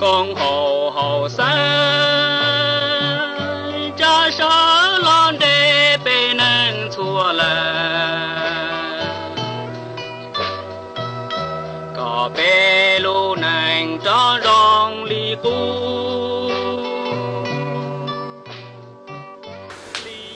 con hồ hồ xa. Cha sa lon đê bê nâng chua lờ. Có bê lu nâng cho rong li cu.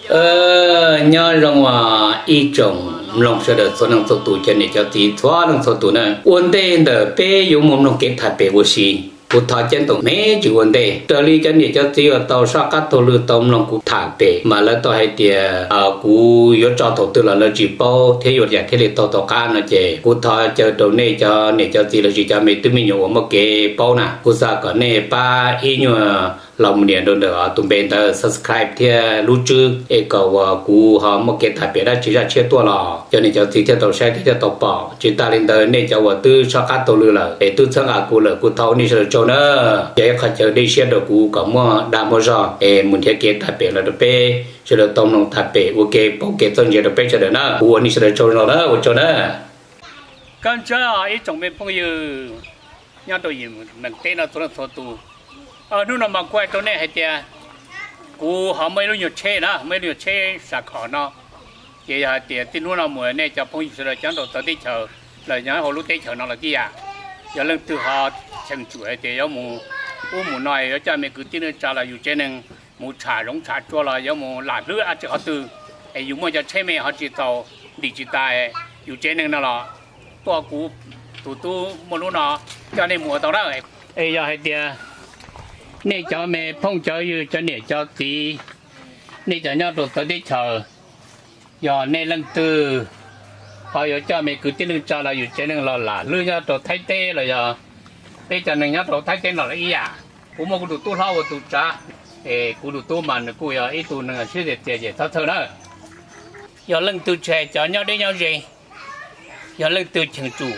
Ờ nhớ rằng là ý trồng lòng sẽ đợt số năng số tụ cho nên cho tí thoa năng số tụ này ổn định de bé dùng mồm lòng kết thật bé vô xí cụ thọ chân tổng mẹ chỉ vấn đề trở đi chân để cho ở tàu sa cắt tàu lư tôm lòng cụ thả bể mà là tàu hay địa, à ờ, cụ yếu cho tàu tư là chỉ bao thế yếu giả thế là tàu tàu cá nó chè. Cụ thọ chờ tàu này cho này cho là chỉ cho mình tự mình nhiều một cái bao nè cụ sa có này ba ý nhựa lòng niệm đồ nữa tụm bên ta subscribe thì lưu trữ e cầu ờ, cú họ một cái thải biệt đó chỉ ra chia tua lò. Cho nên cho thì theo tàu xe, thì theo tàu bỏ chỉ ta lên tới nên cho vợ tư cho các tàu lừa là để tư sang à cú lừa cú thâu đi rồi cho nữa để khai chờ đi xe được cú có mua đa mua giò. E muốn thiết kế thải biệt là được bé cho được tông nông thải biệt ok bảo cái tông giờ được bé cho được nữa cú đi rồi cho nó nữa cho nữa con chơi ít trồng bên phong yêu nhau tôi nhìn mình tên là tôi là số ờ nu nó mà quay tôi này hay chè. Cú họ mấy lúc nhiều chê đó, mấy nhiều chê, sạc họ nó. Chỉ là tiền tin lúc nào mùa này cho phong sự là chẳng đầu tới chờ. Là nhớ họ lúc tới chờ nó là kia à? Giờ lên từ họ chẳng chuỗi thì có mù, u mù nói ở cha mình cứ tin trả là dù trên nên mù trả rong trả cho là giờ mù là lứa à chỉ họ từ ai dùng mà cho chê mẹ họ chỉ tàu, đi chỉ tài, dù trên nên nó là. Tua cú tụ tụ một lúc nó cho nên mùa tàu đó ấy. Giờ hay tiền nên cho mẹ, phong cho yêu cho nè cho tí. Nên cho nhau rồi tới chờ. Giờ nên lần tư họ giờ cho mẹ cứ tin cho là yêu chơi nên là là lưỡi nhau rồi thay tê là giờ. Bây giờ nên nhau rồi thay tê là là ý à. Cũng mà cũng được tu lao và tu cha để cũng được tu mà nó cũng giờ ít tu nên sẽ để để thật thao đó. Giờ lần tư trẻ cho nhau đi nhau gì? Giờ lần tư chừng chủ.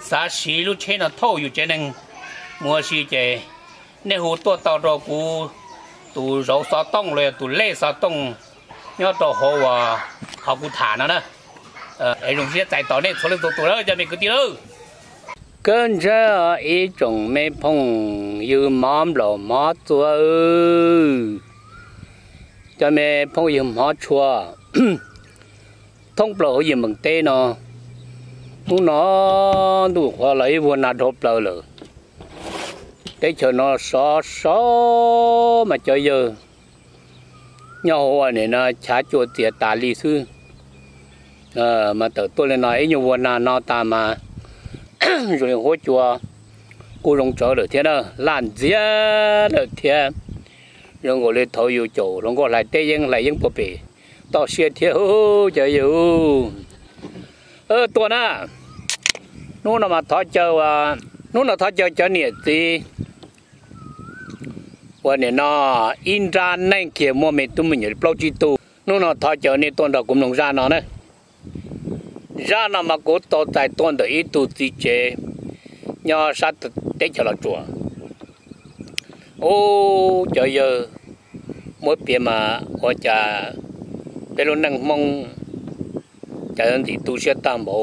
Xã sĩ lúc chơi nó thâu yêu chơi nên mua gì chơi nè hồ tua tàu rồi cú tụ rau sa tông rồi tụ lê sa tông nhớ tàu hồ à họ cú thả nó nè ờ ấy dùng xe chạy tàu nè thôi tụ tụ đó cho mình cứ đi đâu cơn ra ý trồng mê phong như mắm lò má chua cho mê phong như má chua. Thông bờ gì mừng tê nó. Nó đủ hoa lấy vườn nào hộp bờ rồi để cho nó xó xó mà cho giờ nhau hoa này nó chả chùa tiền tà lý sư ờ mà tự tôi lên nói nhiều vườn là nó ta mà. Rồi hỗ chùa cô rong trở được thế đó. Làm gì được thế. Rồi ngồi lên thầu yêu chỗ. Rồi ngồi lại tê dân, lại dân bộ bể tao xe thiếu chờ yêu ơ tuần à. Nó là mà thọ chờ à. Nó là thọ chờ chờ nhiệt gì วันนี้นะอินทรานั่งเขียมัวเมตุมันอยู่ปลอจิตูนู่นน่ะถ้าเจอนี่ต้นดอกกุมลงจานนะเนี่ยจานมากูต่อใจต้นดอกอีตูจีเจยอสัตเตะฉลาจัวโอ้เจอเยอะมดเปียมาว่าจะเป็นรุ่นนั่งมองจะอันที่ตูเสียตามบ่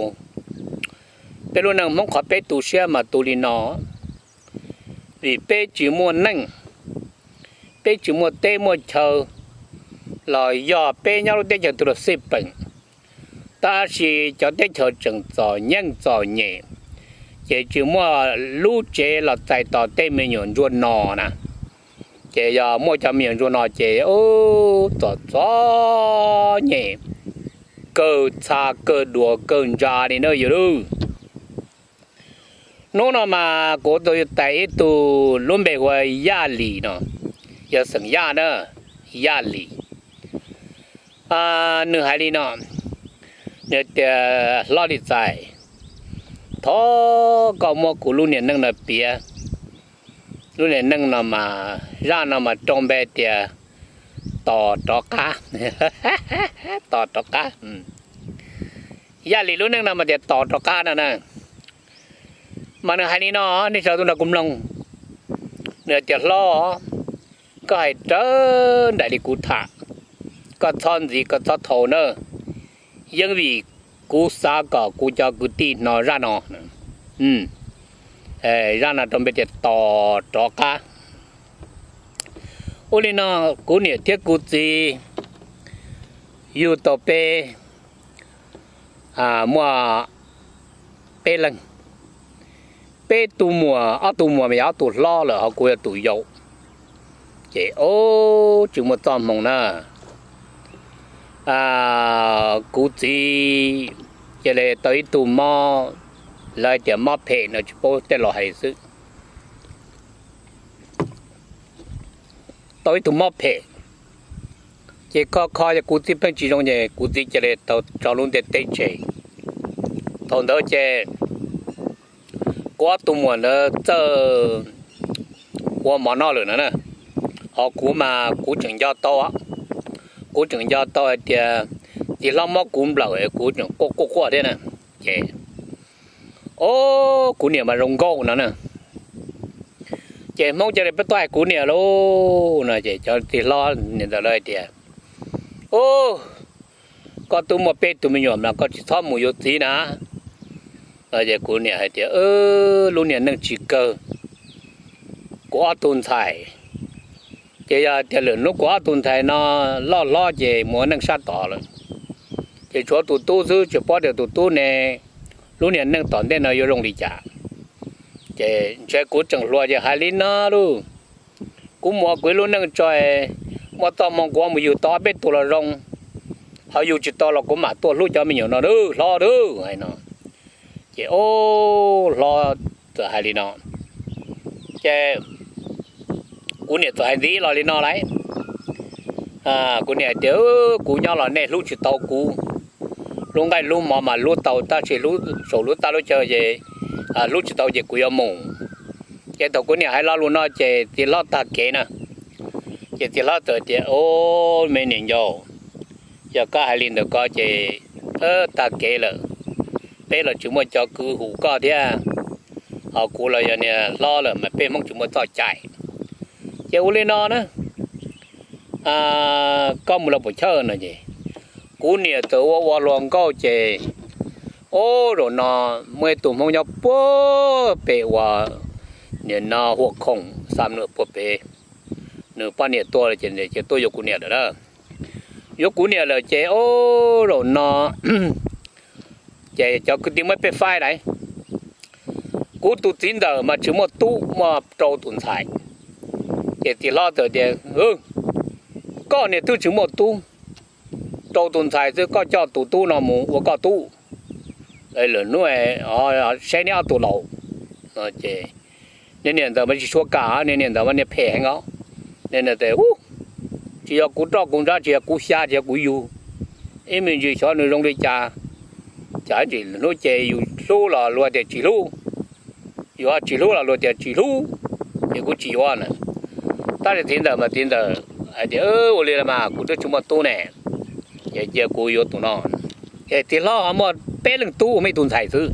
เป็นรุ่นนั่งมองขอไปตูเสียมาตูลีนอvì bé chỉ muốn nâng bé chỉ mua tê mua chờ là do bé nhau tê chờ từ xếp bệnh. Ta chỉ cho tê chờ chừng cho nhanh cho nhẹ. Chỉ chỉ mua lũ chế là tại tỏ tê mình nhuận ruột nò nè. Chỉ giờ mua cho miệng ruột nò chế ô cho cho nhẹ. Cơ xa cơ đùa, cơ ra đi nơi rồi nó nó mà có tôi tại tu luôn bề ngoài gia lì nó giờ sừng ya nữa ya lì à nửa hai lì nọ nửa tiề lo đi dài thó có một cú luôn nè nâng là bia luôn nè nâng nó mà ra nó mà trong bè tiề tò tò cá tò tò cá ya lì luôn nâng nó mà tiề tò tò cá nè nè mà nửa hai hay nọ nửa sợ tôi là cũng lòng nửa tiệt lo có hay trớ đại đi cụ thả. Có thon gì có thọ thổ nữa nhưng vì cú xa có cú cho cú tin nó ra nó. Ừ. Ê, ra là trong bên tò trò cá. Ô lên nó, cú nè thiết cú gì? Yêu tổ bê à mua bê lần bê tu mùa ở tu mùa mình ở tu lo là họ quên tu dầu chị. Ô chỉ một tòm mong nè. À cụ gì giờ này tới tù mò lại điểm mò phê nó chỉ bố tên lo hay sự. Tới tù mò phê. Chỉ có khó cho cụ gì bên chỉ trong nhà cụ gì giờ này tàu cho luôn để tết chơi thằng đó chơi quá tù mò nó chờ. Quá mò nó rồi nữa nè họ cú mà cú chừng do to á. Cú chừng do to thì thì lo mò cú lẩu ấy cú chừng cô cô cô thế nè. Chè ô cú niệm mà rồng gâu nữa nè. Chè mong cho đẹp toại cú niệm luôn nè chè dạ, cho thì lo niệm đó đây thì ô, có tu mà bê tu mình nhổm là có chỉ thoát mùi yếu tí nè. Ở đây cú niệm hay thì, ơ luôn niệm nâng chỉ cơ. Quá tôn thải cái à, là tiền lượng nó quá tồn tại nó lo lo gì muốn nâng sát tỏ rồi. Cái chỗ tụ tu chứ chỉ bỏ được tụ tu này lúc này nâng tỏ nên nó yêu rong đi trả cái chỉ cố chẳng lo gì hai lý nó luôn cũng mua quý luôn nâng cho mua to mong quá mà yêu to biết tụi là rong họ yêu chỉ to là cũng mà tụi lúc cho mình nhiều nó đư lo đư hay nó. Cái, ô, lo từ hai lý nó. Cái cú nè tụi anh dí lo lên nó lấy. À cú nè nếu cú nhau là nè lúc chỉ tàu cú lúc cái lúc mà mà lúc tàu ta chỉ lúc số lúc ta lúc chơi về à lúc chỉ tàu về cú yêu mùng cái tàu cú nè hay lo luôn nó chơi thì lo ta kế nè. Chỉ thì lo tới thì ô mấy 年 rồi giờ có hai linh được có chơi, ơ ta kế rồi bây là chúng mình cho cứ hủ co thế à. Họ cú là giờ nè lo là mà bây mong chúng mình cho chạy chế lên nó nữa à có một lần buổi chơi nữa gì cú nè tớ ô ô luôn có chế ô rồi nó mới tụ mong nhau bố bể qua nè nó hộ không sam nữa bố bể. Nửa ba nè tôi là chế này chế tôi yêu cú nè đó đó. Yêu cú nè là chế ô rồi nó chế cho cái tiếng mới bể phai đấy cú tụ tín đời mà chỉ một tụ mà trâu tuần thái để thì lo tới để ừ. Có này tôi chỉ một tu. Đầu tuần sai tôi có cho tu tu nó mu tu. Đây là nuôi ờ, ờ xe nhau tu lẩu. Ờ chị nên nên đó mới số cả nên nên đó mới phê hàng nên là thế u chỉ có cú trọ cú ra, chỉ có cú xa, chỉ có cú em mình chỉ cho người trong đây cha chả chỉ nó chơi dù số là luôn để chỉ lu dù chỉ lu là luôn để chỉ lu thì cũng chỉ hoa ta thì tiền được mà tiền được à thì ô liền mà, cụ được chúng mà tu nè. Giờ giờ cụ vô tu nó giờ tiền lo mà bé lưng tu mấy tuần sai thứ.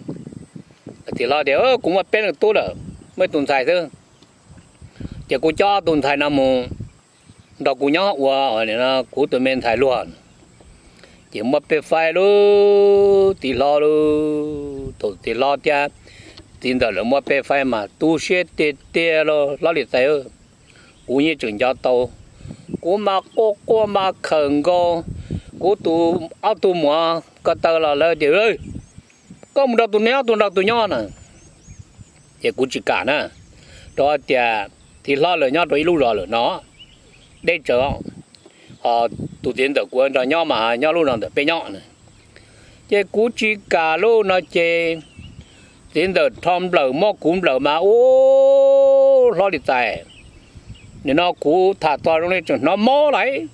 Tiền lo để, ơ cũng mà bé lưng tu được mấy tuần sai thứ. Giờ cụ cho tuần sai năm mùng đó cụ nhớ qua ở này nó, cụ tụi mình thay luôn chỉ mà bé phải luôn tiền lo luôn tổ tiền lo cha tiền được là mà bé phải mà tu sửa tê tê lo lo đi tay ơ cú như trường gia tàu cú mà cô cô mà khẩn cô cú tu áo tu mua cái tờ là lời điều ơi có một đầu tu néo tu đầu tu nhỏ nè thì cú chỉ cả nè đó thì thì lo lời nhỏ rồi lúc rồi nó đây chờ họ tu tiến được quân rồi nhỏ mà nhỏ lúc rồi được bé nhỏ nè chứ cú chỉ cả lúc nó chơi tiến được thom lờ mò cúm lờ mà ô lo đi tài nên nó cú thả to trong đây nó mò lại.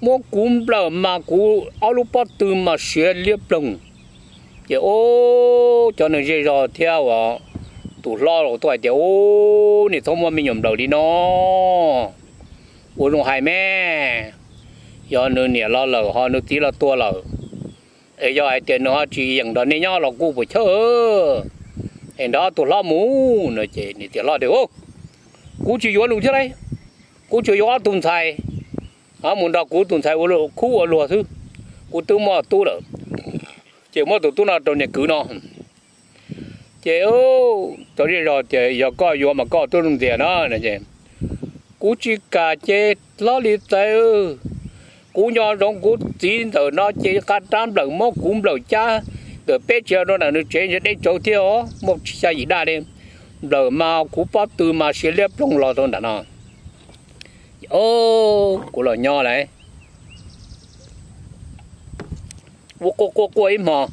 Mò cúm bờ mà cú áo lúc bắt từ mà xé liếp lồng thì ô, cho nên dây dò theo à. Tụ lo rồi tôi thì ô này thông qua mình nhầm đầu đi nó. Ô nó hai mẹ do nên nè lo lờ họ nó tí là tua lờ. Ấy do ai tiền nó chỉ rằng đó nên nhau là cú phải chơi em đó tụ lo mù nó chỉ nè tiền lo được ô cú chỉ gió luôn thế đây cú chỉ gió tuần thai à muốn đào cú tuần thai vô luôn cú ở lùa thứ cú tự mò tu đó, chỉ mò tu tu nào trong nhà cứ nó. Chỉ ô tôi đi rồi chỉ giờ có gió mà có tôi dùng tiền đó này chứ, cú chỉ cả chế lo đi tới cú nhỏ trong cú tin thở nó chỉ cả trăm lần mốc cũng lần cha. Từ bé chơi nó là nó chế cho đây chỗ tiêu một xa gì đa đêm rồi mà cú bắt từ mà xí lép trong lò thôi đã nọ ô, cú lò nhỏ này. Vô cô cô cô ấy mà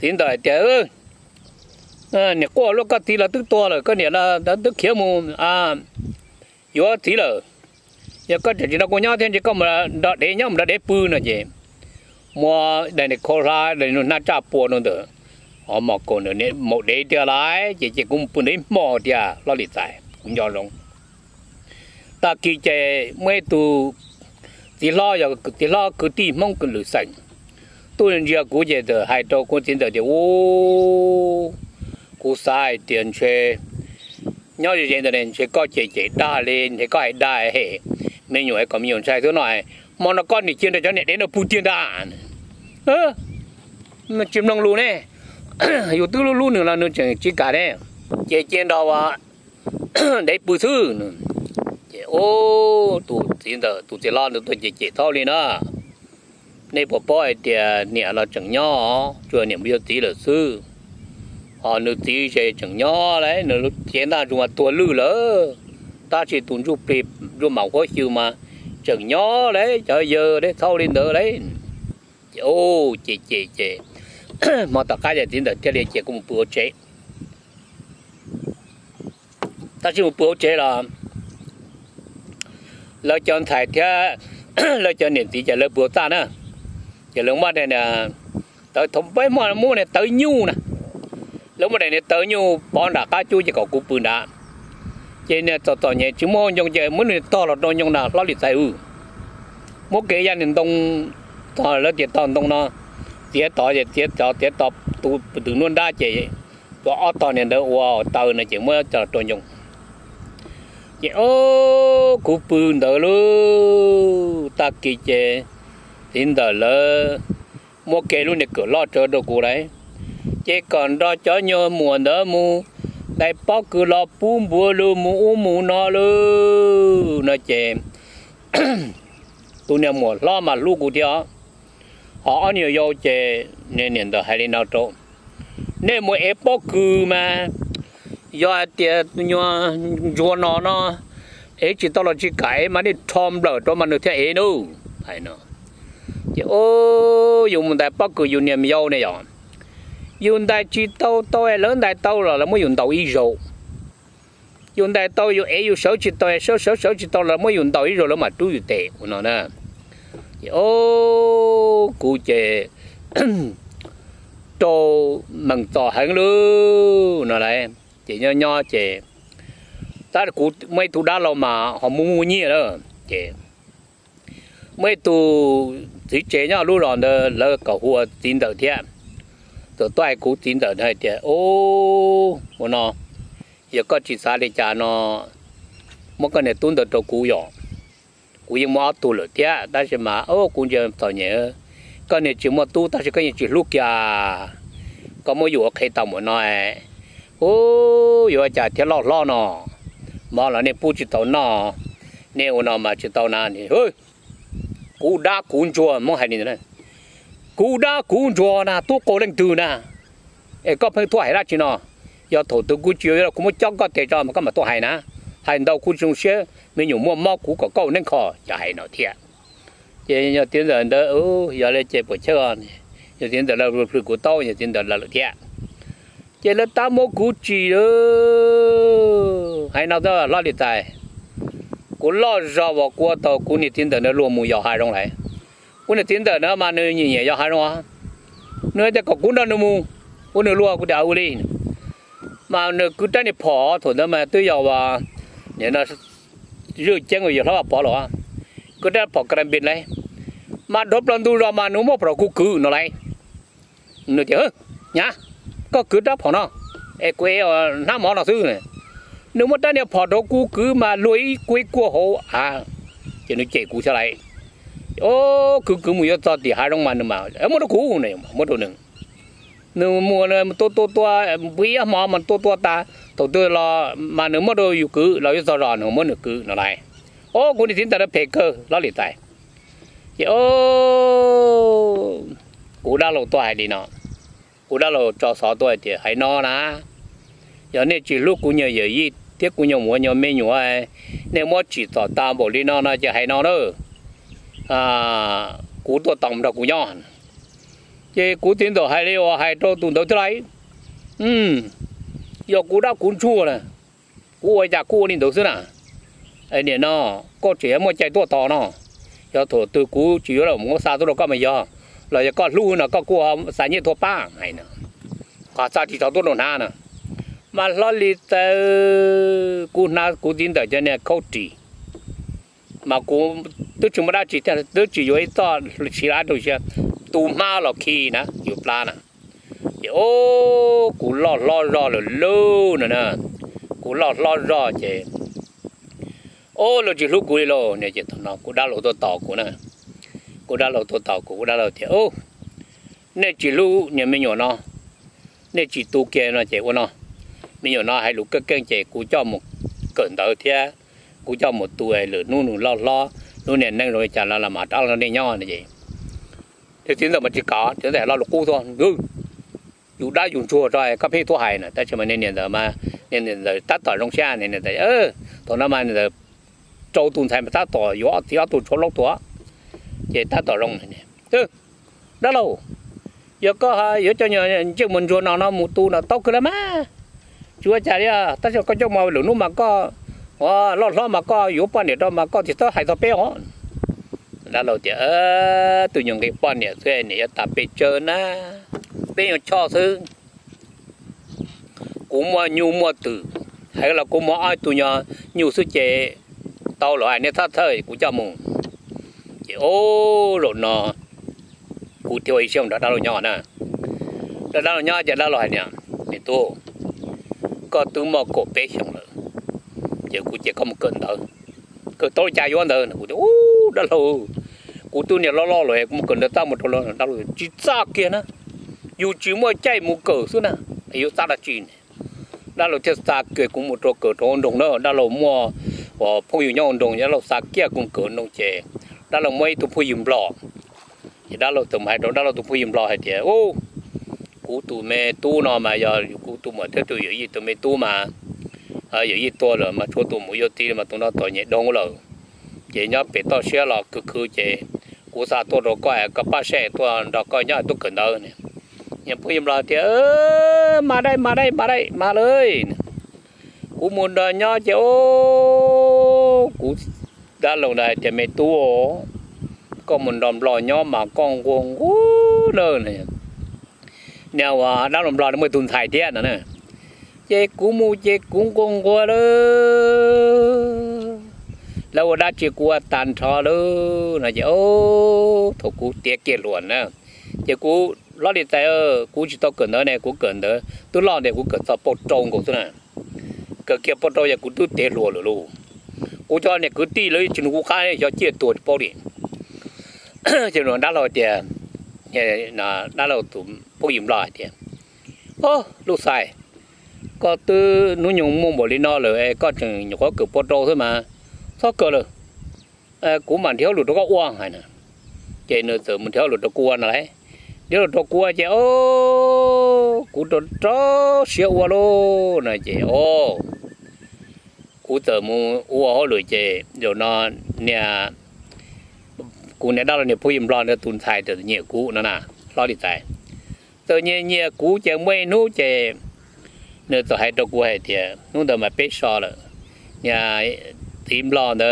tin đời ơi. À nè, cô lúc cái tí là tức to rồi cái nè là đã tức khiếm mù. À yếu tí rồi giờ có chỉ là cô nhau thì chỉ có mà đã để nhau mà để bự nữa chứ mua đây này khó ra, đây nó nát chả bùa nữa được họ mò còn nữa nên một đế trở lại chỉ chỉ cũng bự đến mò đi à lo lịch tại cũng do rồi ta kỳ chế mấy tu thì lo giờ thì lo cứ đi mong cứ lử sành tôi nên giờ cũng chế được hai đầu cũng tin được thì ô cú sai tiền chơi nhau thì gì vậy nên chơi có chế chế đa lên, thì có hai đa hệ mấy nhồi có nhiều sai thứ này mà nó con thì chuyên để cho nên đến nó pu tiền đạn ơ, mà chim lòng luôn này 有走路路呢，那侬讲去干嘞，这见到啊，来不是，这哦，都真的都在那都都这这套哩呢。那不包一点，你了整鸟，主要你不要提了事。họ à, nữ tí sẽ chẳng nhỏ đấy. Nữ lúc chiến ta chúng ta tua lư lỡ. Ta chỉ tụng chụp bịp rồi màu khó chịu mà chẳng nhỏ đấy. Chờ giờ đấy sau lên nữa đấy. Ô chị chị chị mà tất cả những thứ cái này chỉ cũng bữa chế ta chỉ một bữa chế là lỡ chọn thầy thế lỡ chọn niệm tí cho lỡ bữa ta nữa giờ lúc mà này nè tới thùng bấy mà mua này tới nhu nè. Lúc mà này này tới nhu bọn đã cá chú chỉ có cú bự đã cho nên tao tao nhẹ chúng mua nhung giờ muốn này to là đôi nhung nào lo lịch tài ư. Mua cái gia đình đông to là tiền to đông nó tiết to thì tiết to tiết to tu từ luôn đa chị có ở to này đâu wow tàu này chỉ mới cho đôi dùng chị ô cụ bùn đó luôn ta kỳ chị tin đỡ lơ mua kê luôn để cửa lo cho đồ cụ đấy chị còn đó. cho nhớ mùa đó mu đại bao cứ lo bún bùa lu mu mu nó lu nó chị tôi nhà mùa lo mà lu cụ theo họ nhiều vô chè nên nên đó hay lên nào chỗ nên mỗi ép bó cứ mà do tiền nhua chua nó nó ấy chỉ tao là chỉ cái mà đi thom lở cho mà được theo ấy đâu hay nó chứ ô dùng một đại bắc cứ dùng niệm yêu này rồi dùng đại chỉ tao tàu lớn đại tao là là mới dùng tàu ý rồi dùng đại tao dùng ấy dùng sáu chỉ tao sáu sáu sáu chỉ tao là mới dùng tàu ý rồi là mà chú dùng tệ của nó nè ô, cụ chè. Trâu mừng tỏ hẳn luôn nó này chỉ nho nho chè. Ta cụ, mấy tụ đá lâu mà họ mua mua nhiều đó, chè. Mấy tu thì chè nhau lúc rồi đó là cầu hùa tin đầu thiệt rồi tuổi cụ tin đầu này chè ô mà nó giờ có chỉ xa đi cha nó một cái này tuân được cho cụ rồi cú yên mua tu được thiệt但是mà ô cũng giờ tao nhớ cái này chỉ mua tu ta chỉ cái này chỉ lúc kia có muaอยู่cái tao mà nói ô giờ trả thiệt lo lo nó mà là này bu chỉ tao nó nếu nó mà chỉ tao nào thì ơi cú đa cú chùa mong hay này cú đa cú chùa na tu cố lên từ na ê có phải tu hay ra chứ nó giờ thổ tu cú chùa là cũng muốn cho có thể cho mà có mà tu hay na hay đầu cú chung xe mình nhiều mua mao cũ có câu nên khó chả hay nó thiệt. Giờ giờ tiền giờ đó ừ giờ lên chơi buổi chơi giờ tiền giờ là rồi cú tao giờ tiền giờ là thiệt. Giờ là ta mua cú chỉ đó hay nào đó lo đi tài. Cú lo ra vào qua tàu, cú tiền giờ nó luôn mua giàu hai rong lại. Cú tiền giờ nó mà nơi nhị nhẹ giàu hai rong à nơi ta có cú nó nó mua cú nó luôn cú đào lên mà nơi cứ trái này bỏ thôi đó mà tôi giàu vào nhẹ nó rửa chân người giàu nó bỏ rồi cứ trái bỏ cái bên này. Mà đốt lần tu ra mà nó mất rồi cú cứ nó lại. Nó chứ, nhá. Có cứ đó bỏ nó. Ê, quê ờ, nó mỏ nó thứ này. Nếu mà ta này bỏ đồ cú cứ mà lối quấy cua hồ à chỉ nó chạy cú trở lại. Ô, cứ cứ mua cho thì hai đồng mà nữa mà. Em muốn đồ cú này mua đồ nữa nếu mua là to to to bây giờ mà mình to to ta đầu tư là mà nếu mà đồ yêu cứ là yêu rõ rồi nếu mà nửa cứ, nó lại. Ô, cũng đi tin ta đã phê cơ nó lì tại vậy ô, cú đã lâu to đi nó cú đã lâu cho sáu tuổi thì hay nó nè giờ này chỉ lúc cú nhờ giờ gì, tiếc cú nhờ mua nhờ mấy nhọ ai. Nếu mà chỉ tỏ tam bộ đi nó nó chỉ hay nó nữa à cú to tổng đâu cú nhon chế cú tiến độ hai đi hai trâu tụi đầu tới ừ giờ cú đã cún chua nè. Cú ai ra cú đi đầu xưa nè ai nè nó có trẻ mà chạy tua to nó. Giờ thổ từ cú chỉ là muốn xa tôi đâu có mà giờ là giờ có lu nè, có cú xài như thua ba. Hay nè. Có sao chỉ cháu tôi đồ na nè. Mà lo li tờ cú na cú tiến độ cho nên câu chỉ mà cú tôi chúng ta chỉ tôi chỉ với to chỉ là đồ chứ tu ma lo khi nè nhiều plan nè. Ô, cú lo lo lo là lâu nè nè. Cú lo lo lo chứ ô lo chỉ lúc cú lo nè chứ nó cú đã lo tôi tàu cú nè. Cú đã lo tôi tàu cú đã lo chứ ô, nè chỉ lúc nhà mình nhỏ nó. Nè chỉ tu kia nó chứ nó. Mình nhỏ nó hay lúc cái cái chứ cú cho một cẩn đầu thế cú cho một tuổi lửa nu nu lo lo. Nu nè, nâng rồi chả là là mà tao nó nè nhỏ này gì thế chính giờ mà chỉ có chỉ là lo lục cu thôi. Ngư dù đã dùng chùa rồi, các phi thua hay nè ta chỉ mà nên hiện giờ mà, nên hiện giờ tắt tỏi trong xe nên nhận được ơ tổ nó mà giờ, trâu tuần thay mà tắt tỏi, gió thì ở tuần cho lốc thuốc vậy tắt tỏi trong này ừ đó lâu. Giờ có ha giờ cho nhờ chứ mình chùa nào nó một tu nào tốt cái á. Chùa chả đi à ta cho có cho mà lũ nó mà có à, lo lo mà có yếu bao để đó mà có thì tao hay tao bé hơn là lâu thì ơ tụi những cái bao này thuê này ta bị chơi na bên cho thứ. Cũng mua nhu mua từ. Hay là cũng mua ai tụi nhỏ nhu sự chế tao loại này thắt thời cũng cho mùng. Chỉ ô lộn nó cụ tiêu ý xong đã đau nhỏ nè. Đã đau nhỏ chỉ đau loại nè. Thì tôi có từ mà cổ bé xong rồi. Chỉ cụ chỉ có một cơn đó cứ tôi chạy vô nữa cụ ô, đã lâu cụ tôi nhà lo lo rồi cũng cần được tao một lo đó rồi chỉ ra kia nữa dù chỉ mua chạy mua cờ xuống nè. Ờ, yêu ta đã chỉ đã là thiết sa kia cũng một chỗ cờ trong đồng nữa đã là mua và phong yêu nhau đồng đã là sa kia cũng cờ nông chè. Đã là mấy tụ phong yêu lọ. Thì đã là tụi hai đó đã là tụ phong yêu lọ hay thế ô, cú tụ mẹ tu nó mà giờ, cú tụ mà thế tụ gì tụ mẹ tu mà. À gì to rồi mà chỗ tụ mua tí mà tụ nó tội nhẹ đông rồi chị nhớ bị tao xe lọ, cứ cứ chị cú sa tua đồ coi có ba xe tua đồ coi nhau tôi cần đâu nè nhưng bây giờ thì, ơ, mà đây mà đây mà đây mà đây. Cú muốn đời nhau chứ ô. Cú đã lâu này thì mày tua có muốn đồng lò nhau mà con quần cú đời này nhau à đã đồng lò nó mới tuần thải thế nữa nè. Chế cú mu chế cú con quần đó lâu đã chỉ qua tàn trò đó là chứ, ô thuộc cú tiếc kia luôn nè giờ cú lo đi tay ơ, cú chỉ tao cần đó này, cú cần đó tôi lo này cú cần tao bột trông cũng thế này cái kia bột trông giờ cú tôi té luôn rồi luôn cú cho này cứ ti lấy chỉ cú khai, cho chia tuổi bao đi. Chỉ nó đã lo tiền. Nhà là đã lo tụm bao nhiêu lo tiền. Ô lúc sai. Có từ nuôi nhung mua bỏ đi nó rồi có chừng có cửa bột trâu thôi mà sao cờ rồi à, cú mà thiếu lụt nó có uang hay nè? Chạy nữa từ mình thiếu lụt nó cua này nếu đó cua chứ ô, cú đó chó xíu qua lô này chứ ô. Cú từ mu, ua họ lười chứ rồi nó nè, cú nè đó là nè phụ im lo nè tuần thai từ nhẹ cú nó nè, lo đi tại từ nhẹ nhẹ cú chứ mấy nú chứ nè từ hai đồ cú hai thì nó tờ mà biết sao rồi nhà tìm lo đó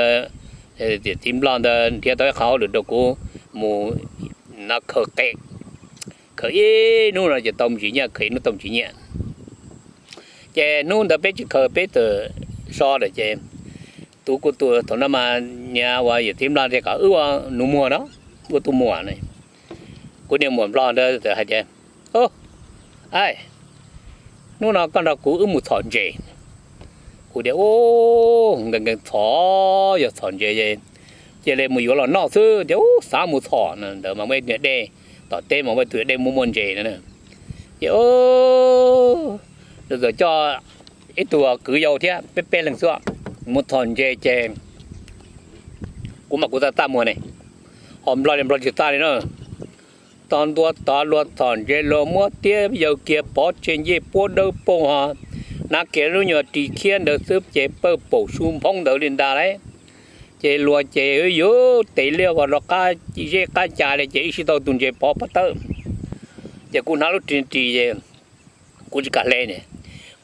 tìm lo đó thì tôi khảo được đâu cô? Mù, nó khờ kẹt. Khởi nu là chỉ tông chỉ nhá khờ nó tông chỉ nhá chè nu đã biết khờ biết từ so rồi chè. Tu cô tu thằng nó mà nhà qua giờ tìm ra thì cả ước nu mua đó của tu mua này. Cô đi mua lo đó thì hai chè? Ô, ai? Nu nó con đó của ước một thằng chè cụ để ô gần gần thọ giờ thằng chè chè chè lên mùi yếu là nọ sư để ô sáu một thọ nữa để mà mấy người đây tỏ tê mà mấy tuổi đây mua môn gì nữa nè chị ô được rồi cho ít tuổi cứ dầu thế bé bé lần xưa một thòn chè chè cũng mà cụ ta ta mua này hôm lo lên lo chỉ ta đi nữa tòn tua ta lo thòn chè lo mua tia giờ kia bỏ trên dây bỏ đâu bỏ ha na kia rồi nhờ chỉ khiên được sớp chế bơ bổ sung phong đỡ lên đà đấy. Chế lúa chế ở yếu tế lệ và nó cá chỉ cá chả để chế ít đâu tuần chế bỏ bắt tơ. Chế cũng nào lúc trên chỉ chế cũng chỉ cả lên này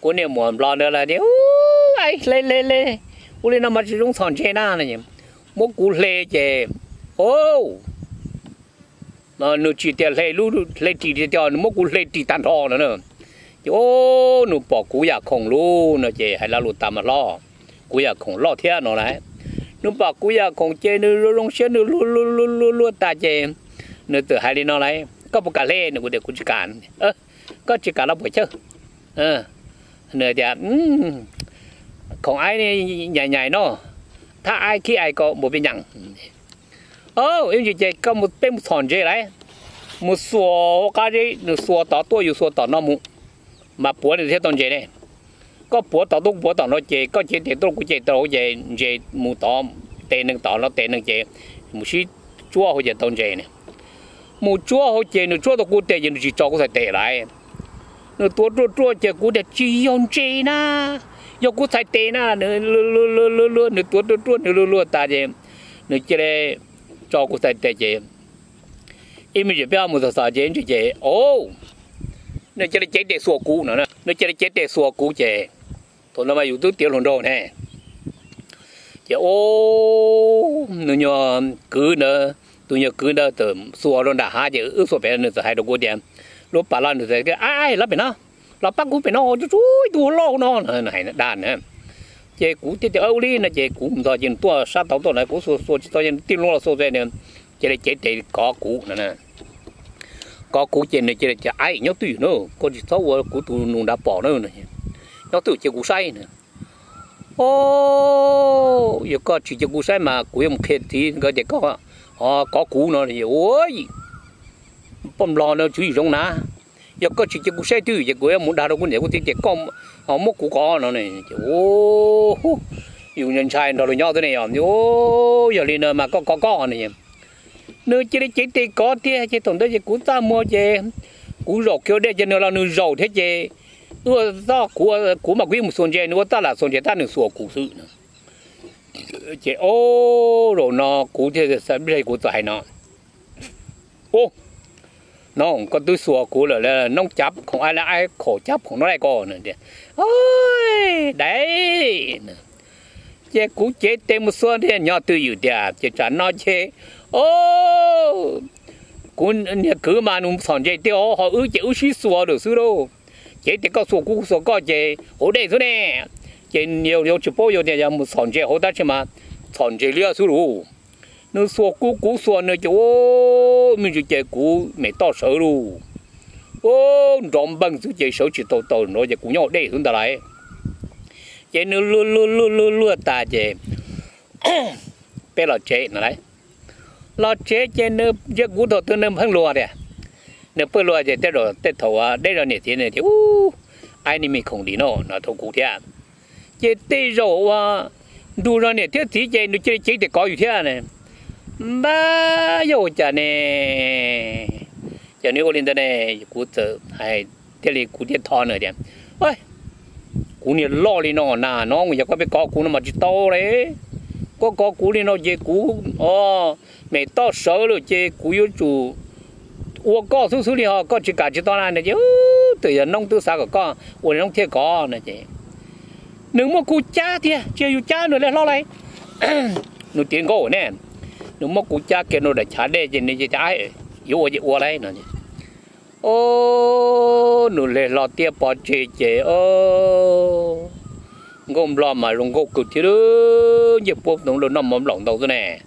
cũng nếu muốn lo nữa là đi ai lên lên lên cũng lên nằm mà chỉ dùng thòn chè na này một cú lê chế, ô, mà nó chỉ tiền lê lú lê chỉ tiền một cú lê chỉ tàn thò nữa nữa ô nó bỏ cú ya khổng lu nó chè hay là lu tam mà lo cú ya khổng lo thiên nó này nó bảo cú ya khổng chè nó lông xe nó lu lu lu lu lu ta chè nó từ hai đi nó này có một cả lê nó cũng được cũng chỉ cản ơ có chỉ cả nó buổi chơi ờ nửa thì không ai này nhảy nhảy nóถ้าไอ้ขี้ไอ้ก็บ่เป็นหยังเออยังจะก็มุเป็นมุสอนเจไรมุสัวก็จะมุสัวต่อตัวอยู่สัวต่อน้ำมุมาปัวในเทตอนเจเนี่ยก็ปัวต่อตุ้งปัวต่อน้อเจก็เจเตตุ้งกูเจต่อเจเจมุ mà bố thì thế tông chế này có bố tao đúng bố tao nó chế có chế thì tôi của chế tao chế chế mù tao tệ nâng tao nó tê nâng chế mù xí chúa hồ chế tông chế này mù chúa hồ chế nó chúa tao cũng tệ chế nó chỉ cho cũng phải tệ lại. Nó tua tua tua chế cũng để chỉ yon chế na. Yo cũng phải tệ na nó lu lu lu lu lu, nó tua tua tua nó lu lơ ta chế nó chế cho cũng phải tệ chế im chỉ biết mù tao sao chế chế ô nó chết chết để xua cú nữa nó chết chết để xua cú chè thôi nó mà dù tứ tiểu hồn đồ nè chè ô nó nhờ cứ nữa tôi nhờ cứ nữa từ xua luôn đã hai chè ước xua bé nữa từ hai đồ cô tiền lúc bà lan thì cái ai lắp bên nó lắp bắt cú bên nó chú chui tua lo nó này đàn nè chè cũ thì âu đi nè chè cũ giờ chỉ tua sát tàu tàu này cú xua xua tao chỉ tin luôn là xua về nè chè chết để có cú nữa nè có cú chèn này chỉ là ai nhóc tụi nữa. Con chỉ thấu cú tụi nó đã bỏ nữa này. Nhóc tụi chỉ cú say nữa ô, giờ có chỉ chỉ cú say mà cú em khen thì có chỉ có. Họ có cú nó này. Ôi, bấm lo nó chú ý trong ná. Giờ có chỉ chỉ cú say tụi giờ cú em muốn đào được cũng để cú thì chỉ có họ ờ, mất cú có nó này. Ô dù nhân sai nó rồi nhau thế này à. Ô giờ lên mà có có có này nơi chỉ đi chỉ thì có thế chỉ tổng đấy cũng ta mua chứ cũng rổ kêu đây chứ nữa là nuôi rổ thế chứ. Nữa do của của mà quý một xuân chứ nữa ta là xuân chứ ta nữ sủa cụ sự nữa. Ô rồi nó cụ thế sẽ biết cụ tại nó. Ô nó không có túi xùa cụ là, là nông chấp không ai là ai khổ chấp không nó lại còn nữa kìa ôi đấy chị cũng chế tên một xuân thế nhỏ tư dữ tiệt chị trả nó chế ô! Cũng cứ mà nụ sòn chạy tiêu họ ứ chạy ứ suy sùa được sư đâu. Chạy thì có sùa cú sùa có chạy ở đây rồi nè. Chạy nhiều nhiều chụp bao nhiêu này một sòn chạy họ ta chứ mà. Sòn chạy lia sư luôn nó sùa cú cú sùa nữa chứ mình chỉ chạy mẹ to sợ luôn ô, rộm bằng sư chạy chỉ tàu tàu nó chạy nhau đây xuống ta lại. Chạy nó lưa lưa lưa lưa lưa ta chạy bé là chạy nữa lo chạy chế nơ giấc cú thổ tư nó hăng lùa đấy à? nơ bơi lùa chạy tới rồi tới thổ à đây là nhiệt thế này thì u ai ni mình không đi nó nó thổ cú thế chạy tới rồi à đủ rồi này thế thì chạy nó chạy chạy để có gì thế này ba yo cha ne cha có olin da ne ku thở hay te li ku tie tho ne dia ôi ku ni lo nó nản, nó ngồi ya có be còi cụ nó mà chỉ to đấy có có cú đi nó chơi cú. Ờ mẹ to sợ rồi chơi cú yếu chủ. Ủa, có thứ thứ đi họ có chỉ cả chỉ to này này chứ. Tự nhiên nông tư xã của con. Ủa, nông thiệt có này chứ. Nếu mà cú cha thì chơi cú cha nữa lại lo lại. Nó tiền cổ nè. Nếu mà cú cha kia nó đã trả đây thì nên chỉ trả yếu ở chỉ ủa lại chứ ô nó lại lo tiền bỏ chơi chơi ô gom lo mà rong gốc cực chứ đó. Giờ bố nó nó nằm mầm lòng đầu thế này.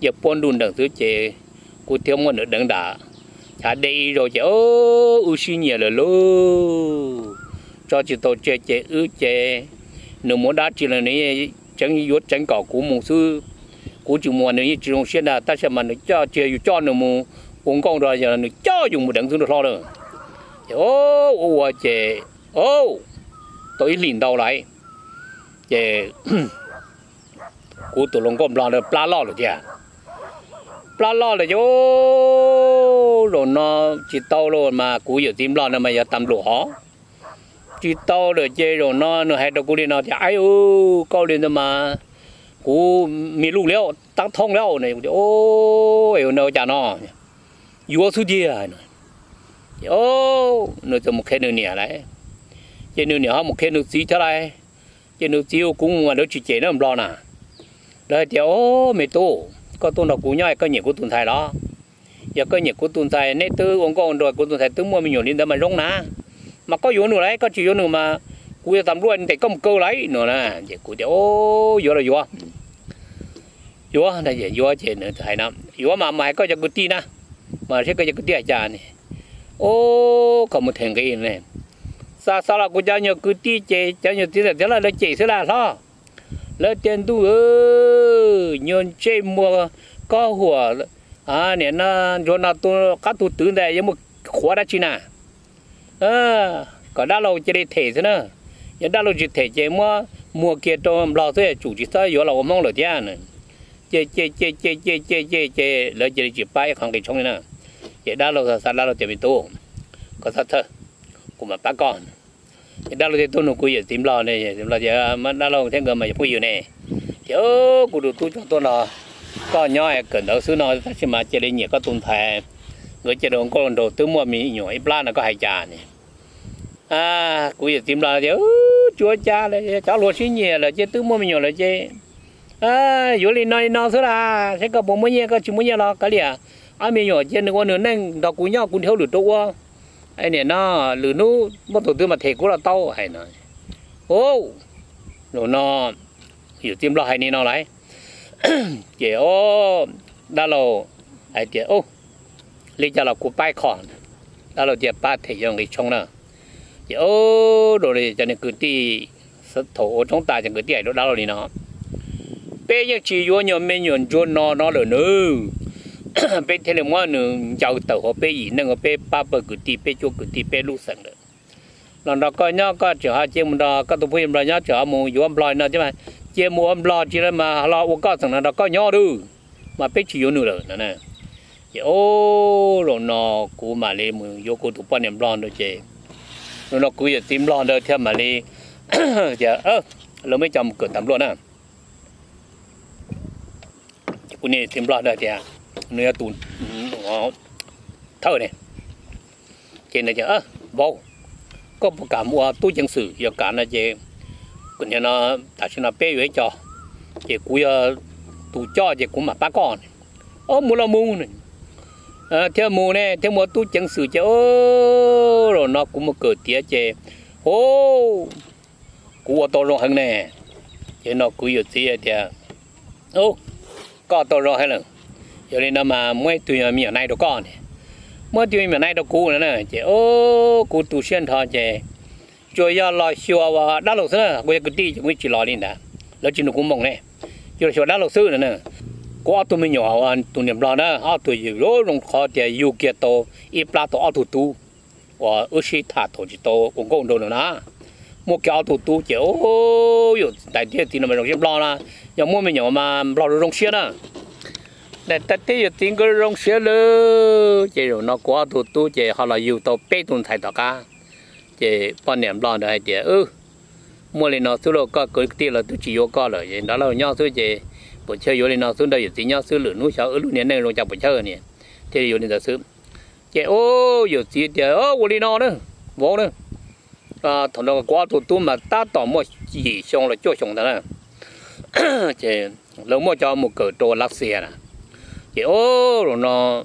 Giờ bố đun đằng thứ chế cú thiếu một nữa đằng đã trả đây rồi chế ô u xin nhiều là lô cho chị tổ chế chế ư chế nếu muốn đá chỉ là này chẳng yếu chẳng cỏ của mùng sư của chủ mùa này chỉ dùng xe ta sẽ mà nó cho chơi cho nó mua uống con rồi giờ nó cho dùng một đằng thứ được lo rồi ô ô chế ô tôi liền đầu lại chế cú tụ lông gom blanc được, pla lo rồi chứ pla lo rồi chứ. Rồi nó chỉ tao rồi mà cú giờ tìm lo nó mà giờ tầm lụa họ chỉ tao rồi chơi rồi nó nó hay đâu cú đi nó thì ai ư câu đi mà. Cú mi lụ léo tăng thông léo này. Ô ấy nó chả nó yếu suy gì à ô nó cho một cái nửa này đấy. Cái nữa nè một cái nửa gì cho này chứ nữa tiêu cũng mà nó chỉ chế nó không lo nè rồi thì, ô, mẹ tu có tu nó cũng nhai, có nhiều của tuần thai đó. Giờ có nhiều của tuần thai nên tư ông con rồi của tuần thai tư mua mình nhiều lên đó mà rong ná mà có yếu nữa đấy, có chỉ yếu nữa mà cú tầm luôn, thì có một câu lấy nữa nè giờ cú thì, ô yếu là yếu yếu này giờ yếu chuyện nữa, thầy năm. Yếu mà mày có cho cái tin nè mà sẽ có cho cái tiền trả này. Ô, có một thằng cái này sa sa là cô cha nhiều cứ ti chế cha nhiều ti là thế là nó chế thế là sao lỡ tiền tu ừ, ơ nhon chơi mua có hùa. À nè nó rồi nó tu, các tu tướng đây giống một khóa đã chi nà à có đã lâu chế thể thế nữa giờ đã lâu chơi thể chơi mua mua kia cho lo thế, chủ chỉ sao giờ là mong rồi tiền này chơi chơi chơi chơi chơi chơi chơi chơi lỡ chơi chỉ bay không cái trong này nè. Giờ đã lâu sao đã lâu chế bị tu. Có thật thật của mà bắt con. Đó là thì tôi nuôi quý tìm lo này tìm lo giờ, mà đã lâu thế người mà quý này. Chứ cụ được tôi cho tôi là có nhỏ cần đầu xứ nó ta chỉ mà chơi lên nhiều có tôn thề người chơi đồng con đồ tứ mua mì nhỏ, ít là có hai trà này. À cụ giờ tìm lo chứ chúa cha là, cháu luôn xí nhiều là chơi tứ mua mì nhỏ là chơi. À dù lên nói nó xứ là, sẽ có bốn mươi nhiều có chín mươi nhiều là cái gì à. Anh mì nhỏ chơi được con nửa nên đọc cụ nhau cũng theo được tôi ai nè, nó lử nu mất tổ tư mà thể cũng là tao, hay nói. Ô nó nó hiểu tiêm lo hay nè nó lại. Chị ô, đa lô ai chị ô, lý cho là cụ bay khoản đa lô chị ba thể dùng cái trong nữa chị ô, đồ này cho nên cứ đi sắp thổ trong ta chẳng cứ đi đó đã lâu đi nó bây giờ chỉ vô nhiều mấy nhiều cho nó nó lử nu 被天了我呢，教导和被伊那个被八百个地被九个地被路上了。là nó coi nhá có chỉ hai chiếc đó các tụi phim là nhá chỉ hai mù yếu loài chứ mà chiếc mù âm loài chỉ là mà lo uống có thằng là nó coi nhá đu mà biết chỉ yếu nữa rồi nè nè cú mà lên mù yếu cú tụi bọn em loài rồi chị rồi cú giờ tìm loài rồi mà lên chỉ ơ lâu mới chồng cửa luôn à cú này tìm loài rồi เนื้อตุนเท่าเนี่ยเจนจะเออบอกก็ประกาศว่าตู้จังสื่ออยากการนะเจคนเนี่ยนะแต่ชนะเป้อยู่จ่อเจกูจะตู้จ่อเจกูมาป้าก่อนโอ้มูละมูนี่เที่ยวมูเนี่ยเที่ยวมูตู้จังสื่อเจโอ้ rồi nó cũng một cửa tía ché ô cua to rồi hơn nè chứ nó cứ giờ tía thì ô có to rồi hay là cho nên nó mà mỗi tuổi miệng này đó con này. Mỗi tuổi miệng này đó cũ nữa nè chị. Ô cũ tu xuyên thọ chị. Cho giờ lo xua và đá lô nữa. Bây giờ cứ đi chúng chỉ lo lên đã lo chỉ nó cũng mong này. Cho xua đá lô sư nữa nè. Có tụi mình nhỏ anh tụi niệm lo nữa à tụi yêu rồi rong khó thì yêu kia to ít plá to à tụi tu. Và ước sĩ thà tổ chỉ to cũng có đồ nữa nè. Mua cái tụi tu, chị. Ô đại địa thì nó mình rong lo na giờ mua mình nhỏ mà lo rong xuyên à để tất thế tiếng cái rong xía lơ. Chế rồi nó quá tụ tụ chế họ là yêu tàu bê tông thay tàu cá. Chế bao niệm lo được hay chỉ ừ mua lên nó số lo có cái tiền là tôi chỉ yêu có rồi. Vậy đó là nhau số chế bộ chơi yêu lên nó số đây chỉ nhau số lửa núi sao ở lúc này này rồi chào bộ chơi nè. Thì yêu lên giờ sớm chế ô yêu chỉ chỉ lên nó nữa vô nữa à thằng nó quá tụ tụ mà ta tỏ mua gì xong là cho xong đó. Nè chỉ lâu mua cho một cỡ đồ lắc xe nè chị ô rồi nó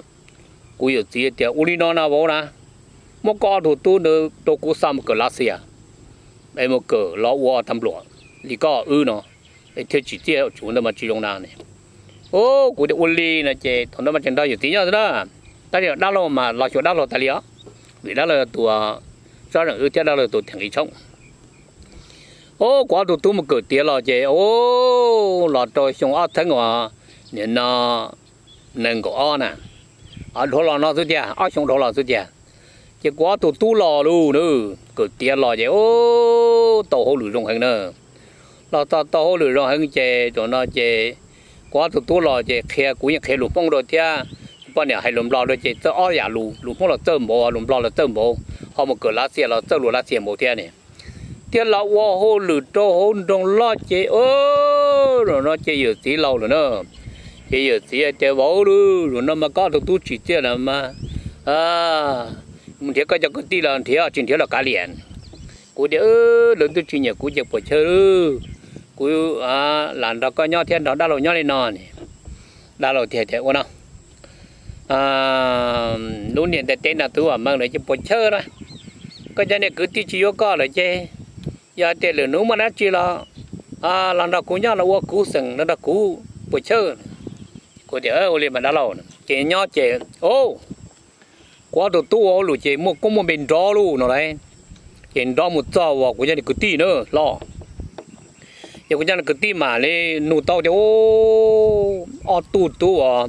cú yêu gì thì uli nó nào vô na một con thủ tu được tôi cú sam cái lá xìa à? đây một cái lọ hoa thầm lụa thì có ư nó. Để theo chỉ tiêu chủ nó mà chỉ dùng nào này. Ô cú được uli này chị thằng nó mà chẳng đâu yêu tí nhau đó. Ta điều đau lô mà la chỗ đau lô ta lió vì đó là tụa cho rằng ư theo đó là tụa thằng ý chống ô quá tụi tu một cái tiền là chị ô là tôi xong áo thân hòa nên nó nên có o nè. Ở đó là nó thứ gì ở trong đó là thứ gì chứ quá tụ tu lò luôn nữa cứ tiền lò vậy ô tổ hồ lửa rong hằng nữa lò tổ tổ hồ lửa rong hằng chè cho nó chè. Quá tụ tu lò chè khe cũng như khe lụp phong rồi tia bọn nhà hay lụm lò rồi chè cho ó giả lù lụm phong là tơ mồ, lụm lò là tơ mồ, họ một cửa lá xe là tơ lụa lá xe mồ tia này tiền lò hoa hồ lửa trâu hồ đông lo chè ô rồi nó chè giờ tí lâu rồi nữa thì giờ thì chè bố luôn rồi nó mà có được tu chỉ thế là mà. À mình thấy có cho cái tí là thì ở trên thế là cá liền. Cú đỡ lớn tu chỉ nhà cú chụp bỏ chơi cú à làm đó có nhau thiên đó đã lâu nhau lên nọ này. Đã lâu thiệt thiệt quá nào. À lúc này tại tên là tu ở mang lại cho bỏ chơi đó. Có cho nên cứ tí chỉ có là chơi giờ tiền là nếu mà nó chỉ là à làm đó cú nhau là qua cú sừng nó đã cú bỏ chơi cú đỡ ô liền mà đã lâu chị nhau chị, ô quá đồ tu ở lù chị một cũng một bên đó luôn nó đấy. Chị đó một giờ và của gia đình cứ tí nữa lo. Giờ của gia đình cứ tí mà lên nụ tàu thì ô ô tu tu à.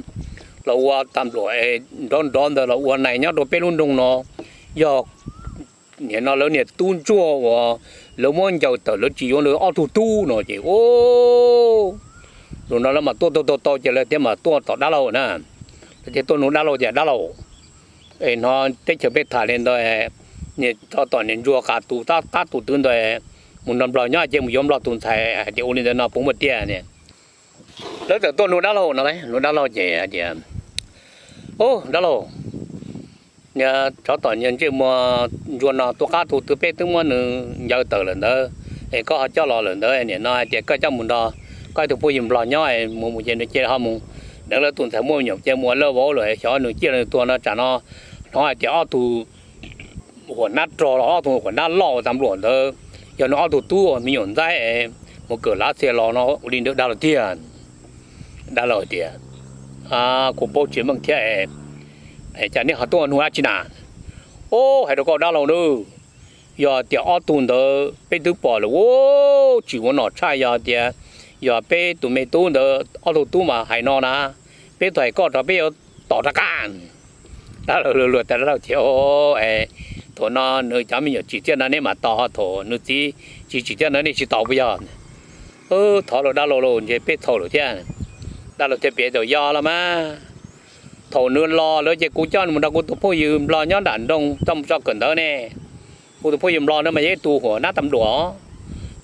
Là qua tạm loại đón đón rồi là qua này nhá đồ bên luôn đông nó. Giờ nhà nó lớn nhà tuôn chua và lớn món giàu tờ lớn chỉ có nữa ô tu tu nó chị, ô rồi nó là mà to to to to chỉ là thế mà to to đá lâu nè. Thế to nó đá lâu chỉ đá lâu ấy nó tết chờ biết thả lên rồi nhỉ cho toàn nên rùa cả tụ ta ta tụ tương rồi. Muốn làm lo nhá chứ muốn yếm lo tụ thầy, thì ôn lên nó cũng một tia nè. Đó là to nó đã lâu nó đấy nó đã lâu chỉ chỉ ô đã lâu nhà cho toàn nhân chứ mà rùa nó tu cá tụ tự biết tương mà nữa giờ tờ lần đó. Ấy có cho lo lần đó nè nó chỉ có cho muốn đó cái tụ bùi lò nhói mù một chơi nó chơi ha mù đó là tuần thảo mua nhộng chơi mua lơ bố rồi cho nó chơi là tuần nó trả nó. Nó hay thì ở tụ quần nát trò nó tụ quần nát lò tạm luận thôi. Giờ nó tụ tu mi nhổn ra một cửa lá xe lò nó đi được đào tiền đào lò tiền à của bố chuyện bằng thế ấy. Chả nên họ tuần hoa chỉ à, ô hay đâu có đào lò nữa giờ thì ở tuần đó bây giờ bỏ rồi ô chỉ muốn nó chạy giờ thì giờ bé tụi mình tu nữa, ở đâu tu mà hay nó nè. Bé thầy có cho bé tỏ ra can đó là lừa lừa tại đó chiều ấy thổ nó nơi cháu mình chỉ tiếc nó nên mà tỏ thổ nó chỉ chỉ chỉ tiếc nó nên chỉ tỏ bây giờ. Ơ thọ rồi đã lộ lộ thì bé thọ rồi chứ đã lộ thì bé rồi do lắm á. Thổ nương lo nữa chỉ cú cho mình đâu cú tụi phôi dùm lo nhón đạn đông trong cho cần đó nè. Cú tụi phôi dùm lo nữa mà dễ tu หัว nát tầm đũa.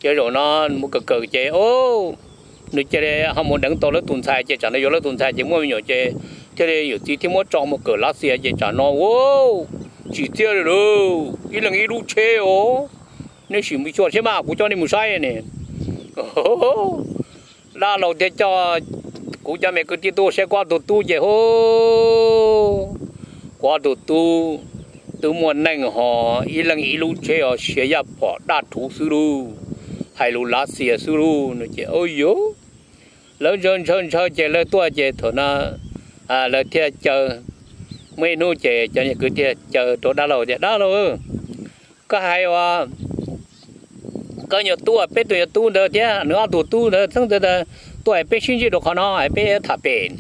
Chế rồi nó, một cực cực chế ô nếu chơi họ muốn đánh to lớn tuần sai chơi chẳng nó vô lớn tuần sai chỉ muốn nhỏ chơi. Chơi đây nhiều tí thì muốn chọn một cửa lá xe, chơi chẳng nó, wow, chỉ tiêu được cái ít lần ít đu chê ô nếu chỉ mới cho thế mà cũng cho nên muốn sai này. Là lâu để cho cũng cho mẹ cứ đi tu sẽ qua tu tu vậy hô. Qua tu tu tu muốn nành họ cái lần cái đu chê, họ sẽ nhập họ đạt thú sư luôn hay lu lá xìa sư lu nó chê ôi yo lớn chân chân chơi chè lớn tua, chè thổ na. À lớn thế chờ mấy nô chè cho những cứ chè chờ chỗ đá lầu chè đá lầu có hai hoa. Có nhiều tua bé tuổi tu đó chứ nữa tu tu đó xong rồi tuổi bé sinh chỉ được khó nó bé thả bền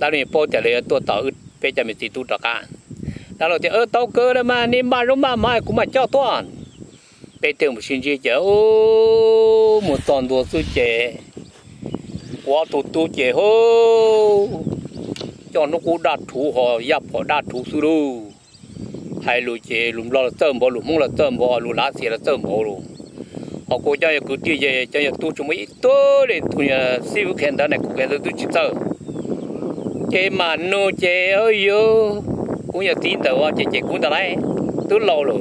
đó là bao chè là tu tàu bé cho mình chỉ tu đó cả đá là thì ơ tàu cơ đó mà, nên mà rung mà mai cũng mà cho toàn bây giờ một sinh chế chè ô, một toàn đồ su chế quá tu tu chế hô. Cho nó cũng đạt thủ họ, dập họ đạt thủ sư đồ hay lù chế lùm lo là tôm bò, lùm mông là tôm bò, lùm lá xì là tôm bò lùm họ cố cho cứ tiêu về, cho tu chúng mấy tu để tu nhà siêu khen đó này cũng khen được tu chỉ tơ chế mà nô chế ơi yo cũng nhà tin tờ chế chế cũng tờ này tu lâu rồi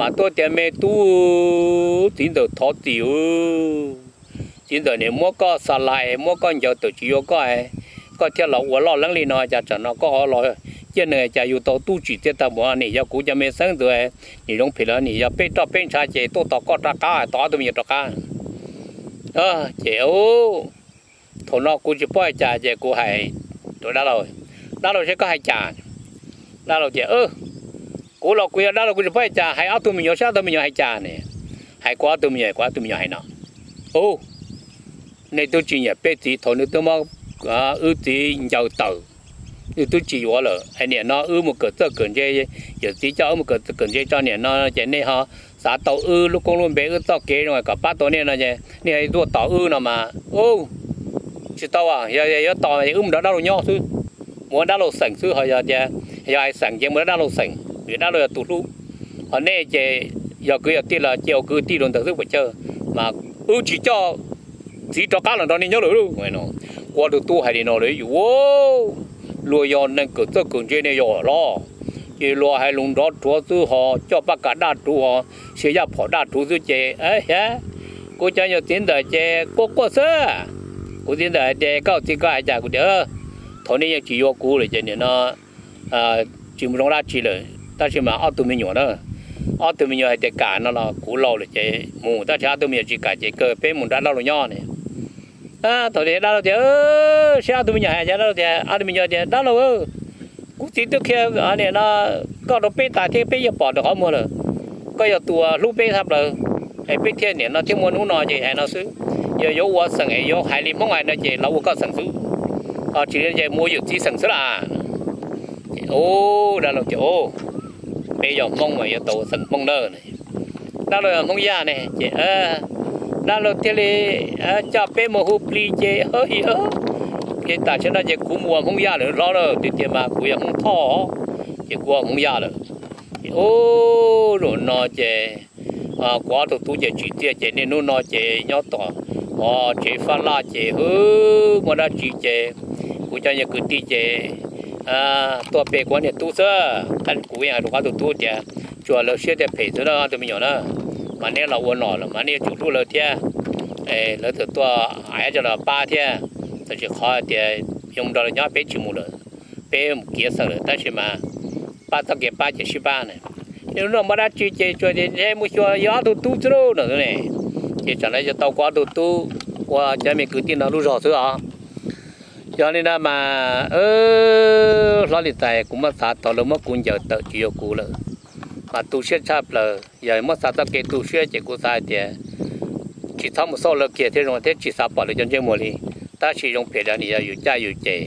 mà tôi tiền mẹ tu tin được thọ tiểu tin tờ này mua có xà lại, mua con giờ tự chỉ có ai. Có theo lọ của lọ lăng li nó chả chẳng nó có họ lọ chứ này chả yêu tàu tu chỉ tiết tàu mua, này giờ cũ cho mấy sáng rồi. Thì đông phi là này giờ bên cho bên cha chế tôi tàu có ra cá tàu tôi nhiều trả cá. Ờ chế ô thằng nó cũ chỉ bỏ chả chế cũ hay. Tôi đã rồi. Đã rồi sẽ có hai chả đã rồi chế ơ cú lọ quỳ đó là quỳ phải trả hay áo tôi nhiều sao tôi nhiều hay trả này hay quá tôi nhiều quá tôi nhiều hay nọ ô này tôi chỉ nhớ bé tí thôi nữa tôi mà ư tí giàu tàu. Thì tôi chỉ hóa là hay nè, nó ư một cái tơ cần dây giờ tí cho một cái tơ cần dây cho nè, nó chạy này ha xã tàu ư, lúc con luôn bé ư tàu kế, rồi cả ba tuổi nè nó nè nè đua tàu ư nào mà. Ô chỉ tàu à giờ giờ tàu này ư một đó đâu nhau chứ. Muốn đã đâu sảnh chứ họ giờ giờ giờ ai sảnh giờ muốn đã đâu sảnh vì đó là tụt lũ. Họ nè chế giờ cứ giờ tiên là chiều cứ tiền luôn tự sức phải chơi mà ưu chỉ cho chỉ cho cá là đó nên nhớ rồi luôn. Nó, qua được tu hay đi nó đấy wow lúa yo nên cứ tự cường trên này yo lo. Chỉ lúa hay lùng đó, chúa tư họ, cho bác cả đa tu họ. Sẽ ra phỏ đa tu tư chế ấy hả? Cô cho nhiều tiền đời chế cô cô sơ. Cô tiền đời chế cao thì cao ai chả cô đỡ? Thôi nên chỉ yo cú rồi chế này nó à chỉ muốn ra chỉ rồi ta chỉ mà ở tụi mình nhỏ đó. Ở tụi mình nhỏ thì cả nó là cũ lâu rồi chứ mù. Ta chỉ tụi mình chỉ cả chỉ cơ bé mù ra lâu rồi nhỏ này. À thôi thì lâu thì, ơ sao tụi mình hay dạ, nhà lâu thì à tụi mình nhà thì lâu là cú chỉ tức kia anh này nó có đồ bé tài, thế bé giờ bỏ được không mua rồi. Có giờ tua lúc bé thắp rồi. Hay bé thiên này nó chỉ muốn nó nói gì hay nó xứ. Giờ yếu quá sừng ấy yếu hai li mong ai nó ờ, chỉ lâu có sừng xứ. À chỉ là mua được chỉ sừng xứ là. Ô đó là chỗ bây giờ mong mà yêu tổ sừng mong nơ này. Đó là mong già này, chị à đó là thế à cho bé mà hụp ly chị hơi ơ cái ta cho nó chị cũng mua mong già nữa rõ rồi thì tiền mà cũng không thọ. Chị qua mong già rồi ô rồi nó chị. À quá đồ tu chị chỉ tiền chị, nên nó nó chị nhớ tỏ. Ờ chị pha la chị, hứ, mà đã chị chị. Cũng cho nhà cứ đi chị à tua bề quan hệ tu sơ. Anh cũng nhà đồ quá đồ tu chị chùa là sẽ để phải thế đó tôi mình nhỏ đó. Mà nè, là uốn nọ là mà nếu chủ tu là thế ê là từ tua ai cho là ba thế tôi chỉ khó thì dùng đó là nhỏ bé chịu một rồi bé một kia sợ rồi ta chỉ mà ba tao cái ba chỉ 十八 này. Nếu nó mà đã chỉ chỉ cho thì em muốn cho gió tu tu chứ đâu nữa này. Chỉ trả lại cho tao quá tu tu. Qua cho mình cứ tin nó lúc rõ thôi à cho nên là mà, ơ, lo đi tài cũng mất sát tao lỡ mất cũng giờ tự chịu cũ lỡ mà tu sửa chắp lỡ giờ mất sát tao kể tu sửa chỉ cũ sai thì, chỉ thắm một số lỡ kia thế rồi thế chỉ sắp bỏ được chân chân mồi đi ta chỉ dùng phải là gì là cha dù chế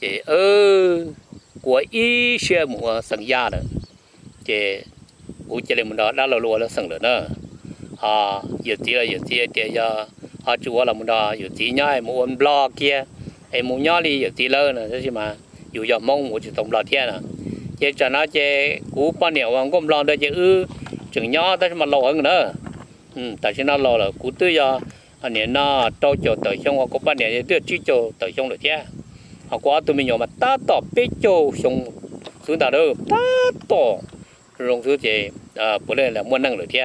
chế ơ, của ý xe mùa sân gia nữa chế u chỉ lên mình đó đã lỡ lúa lỡ sân lỡ đó. À giờ tía giờ tía tía giờ à chúa là mình đó giờ tía nhai một blog kia ai một nhá đi giờ tí lơ nữa thế mà dù giờ mong một chỉ tổng lo thiên à. Chế cho nó chế cú bao nhiêu ông cũng lo được chế ư chừng nhá tới mà lo hơn nữa. Ừ tại sao nó lo là cú tư giờ anh em nó trâu cho tới xong có bao nhiêu thì chỉ cho tới xong được chứ họ qua tụi mình nhỏ mà ta tỏ biết cho xong xuống ta đâu ta tỏ rong thứ gì à ờ, bữa nay là muốn năng được chứ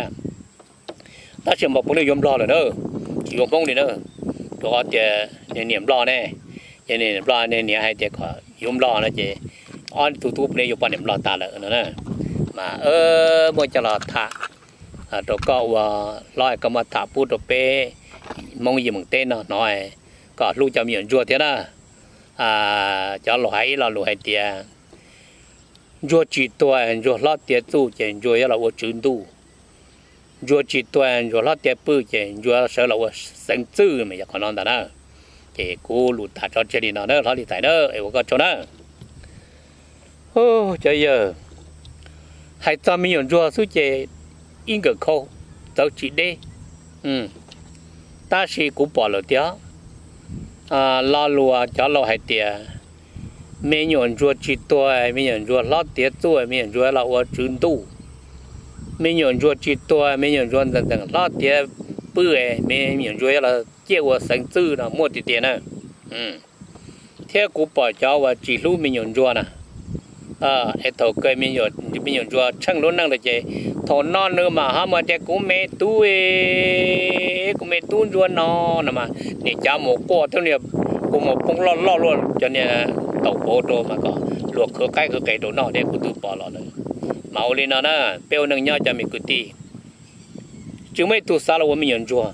ta chỉ một bữa nay yếm lo rồi nữa chỉ yếm đi nữa. Đó thì ờ, niệm lo này cho nên lo nên nhà hay chỉ có yếm lo nữa chứ anh tu tu này, yếm bao niệm lo ta là nữa nè. Mà ơ, mua cho lo thả. À đồ có ờ, lo cái mà thả bút đồ pe mong gì mong tên nó nói có lu cho miệng chua thế đó à cho lo hay là lo hay tiền chua chỉ tuần chua lo tiền tu tiền chua là wo chun tu. Chua chỉ tuần chua lo tiền bự tiền chua sợ là wo sinh tư mà còn non đó thì cô lụt thả cho chơi đi nó nữa nó đi tại nữa em có cho nó ô chơi giờ hai trăm miệng chua số chơi in cái khâu tao chỉ đi ừ. Ta chỉ cũng bỏ lỡ tiếc à lo lúa cho lo hai tiếc mấy nhọn ruột chỉ tuổi mấy nhọn ruột lót tiếc tuổi mấy nhọn ruột là ở trung tu mấy nhọn ruột chỉ tuổi mấy nhọn ruột dần dần lót tiếc bữa, mấy nhọn ruột là chia của sinh tư là mua tiền tiền nữa ừ thế cũng bỏ cho và chỉ lúc mấy nhọn ruột nè à hết thầu cây mấy nhọn mấy nhọn ruột chẳng luôn năng được chứ thọ non nữa mà ha mà để cũng mẹ tu ấy cũng mẹ tu ruột nó nè mà để cha một cô thôi nè cũng một phong lo lo luôn cho nên tàu bộ đồ mà có luộc khử cái khử cái đồ nó để cũng tự bỏ lo rồi mà lên nó nè bèo nâng nhau cho mình cứ đi chứ mấy tu sa là mình nhận chùa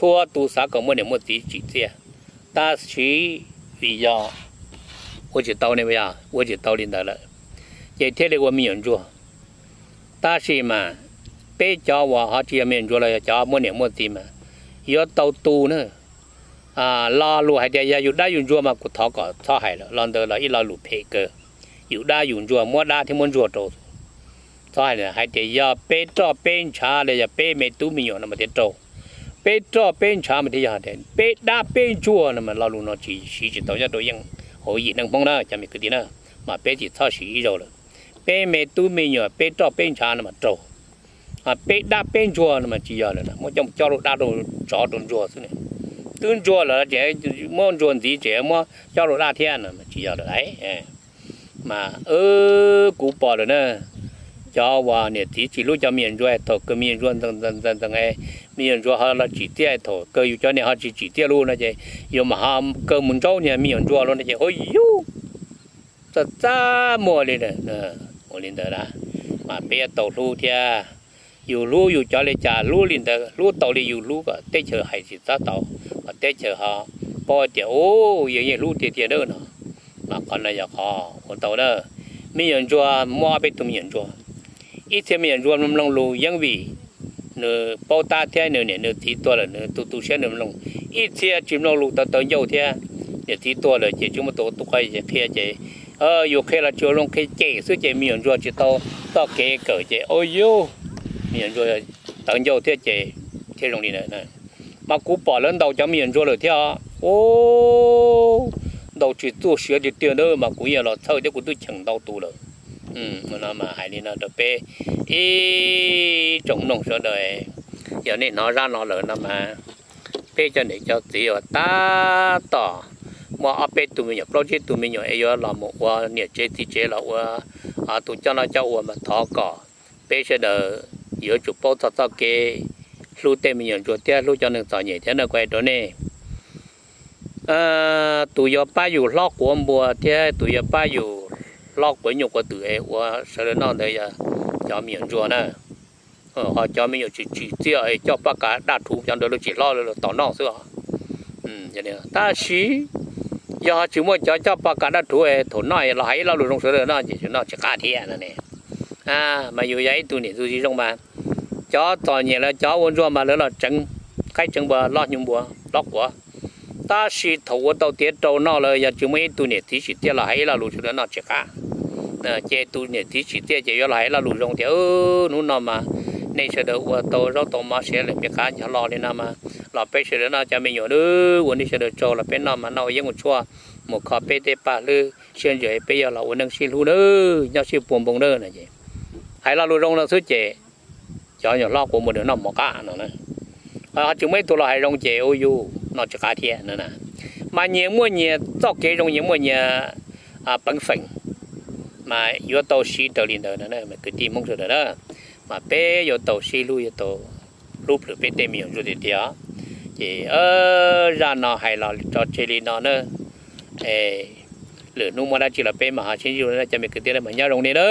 chùa tu sa có một điểm một tí chỉ thế ta chỉ vì do 我就到那边呀，我就到领导了。今天的我们nhận chùa 但是嘛，别叫我哈这面做了，叫么年么地嘛，要到多呢， à lo lù hay để ya yu đa yu chua mà cụt thọ có thọ hay là lần đầu là ít lo lù phê cơ yu đa yu chua mua đa thì muốn chua trâu thọ hay là hay để ya bê cho bê cha để ya bê mê tu mi yo nó mà để trâu bê cho bê cha mà thì ya để bê đa bê chua nó mà lao luôn nó chỉ chỉ chỉ tao ya đồ yên hồi gì năng phong đó chả mấy cái gì nữa mà bê chỉ thao chỉ rồi bê mẹ tu mẹ yo bê cho bê cha nó mà trâu à bê đa bê chua nó mà chỉ rồi, là một trong cho đa đồ chó đồ chua thế này tương chua là trẻ món chua gì trẻ mua cho đồ đa thiên mà chỉ cho được đấy mà ơ cú bỏ rồi nè cho vào nè thì chỉ lúc cho miền ruộng thổ cái miền ruộng tầng tầng tầng tầng ấy miền ruộng họ là chỉ tiếc thổ cơ yêu cho nên họ chỉ chỉ tiếc luôn đó chứ yêu mà họ cơ muốn trâu nè miền ruộng luôn đó chứ ôi yêu thật ta mua lên nè ờ, mua lên đó. Mà bé tàu lu thia. Yêu lu yêu cho lên trả lu lên đó lu tàu lên yêu lu cả. Tết chờ hay chỉ ta tàu. Mà tết chờ họ bỏ tiền ô yêu yêu lu tiền tiền đó nữa. Mà còn là giờ họ còn tàu đó. Miền nhận mua bên tụi nhận chùa ít thêm nhận chùa nằm lòng lu yang vì nửa bao ta thế nửa nửa nửa thì to là nửa tu tu xe nửa lòng. Ít thêm chim nó lu ta tới nhiều thế. Nửa thì to là chỉ chúng ta tổ tổ quay, chỉ kia chỉ ờ yêu kia là chùa lòng kia chỉ suy chỉ miền rồi chỉ to to kế cỡ chỉ, ôi yêu miền rồi tới nhiều thế, chỉ, thế lòng đi nữa mà cú bỏ lên đầu cho miền rồi thế à. ô. Đầu chỉ tu sửa thì tiền đâu mà cú giờ là thâu cho cú tu chẳng đầu tu rồi ừ mà nó mà hay đi nó được bê. Ý trồng nông số đời. Giờ này nó ra nó lớn nó mà. Bê cho để cho tí ở ta tỏ. Mà ở bê tụi mình nhập project tụi mình nhập ấy là một qua nhiệt chế thì chế là qua à tụi cho nó cho qua mà thọ cỏ. Bê sẽ đỡ giữa chụp bao thọ thọ kê. Lu tê mình nhận chuột tia lu cho nên tỏi nhẹ thế, nó quay đó nè. À tụi giờ ba dù lót của ông bùa thế, tụi giờ ba dù lót của nhục của tụi ấy. Của sau đó nó đây cho miệng rùa nè họ cho mình chỉ chỉ tiêu ấy, cho bác cả đạt thú. Cho đôi chỉ lo là tỏ nọ xưa ừ cho nên ta xí. Giờ chỉ muốn cho cho bác cả đạt thú ấy, thổ nói là hãy lo lùi trong sở đó non chỉ nó chỉ cả thiệt nè. À mà dù vậy, tụi này tụi gì trong mà. Cho tỏ nhẹ là cho ôn rùa mà là trứng. Cái trứng bờ lo nhung bùa lót của ta chỉ thầu đầu tiên đầu nó là giờ chúng mới tu nhiệt thì chỉ tiếc là hay là lùi cho nó chỉ cả Ờ, chế tu nhẹ tí chỉ tiếc chế là hãy là lù rong thì, ơ nó nằm mà. Nên sẽ được qua tổ rau tổ mà sẽ là việc cá nhà lò nên nằm mà. Lò bé sẽ là cha mình nhớ nữa quên đi sẽ được cho là bé nằm mà nấu với một chua. Một cà phê để ba lư, xuyên rồi bây giờ là quên đang xin lù nữa nhau xin buồn buồn nữa này chị. Hãy là lù rong là thứ chế cho nhỏ lo của một đứa nằm một cá nữa nè. À chúng mấy tụi là hãy rong chế ô du nó cho cá thiệt nữa nè. Mà nhiều mua nhiều tóc kế rong nhiều mua nhiều à bằng phẳng mà yếu tàu xí tàu liền đời nè mà cứ đi mong rồi đó mà bé yếu tàu xí lui yếu tàu lúc rồi bé tìm miệng rồi thì tiếc thì ơ ra nó hay là cho chơi đi nó nữa ê lửa nung mà đã chỉ là bé mà họ xin rồi cho mình cứ tiết là mà nhớ rong đi đó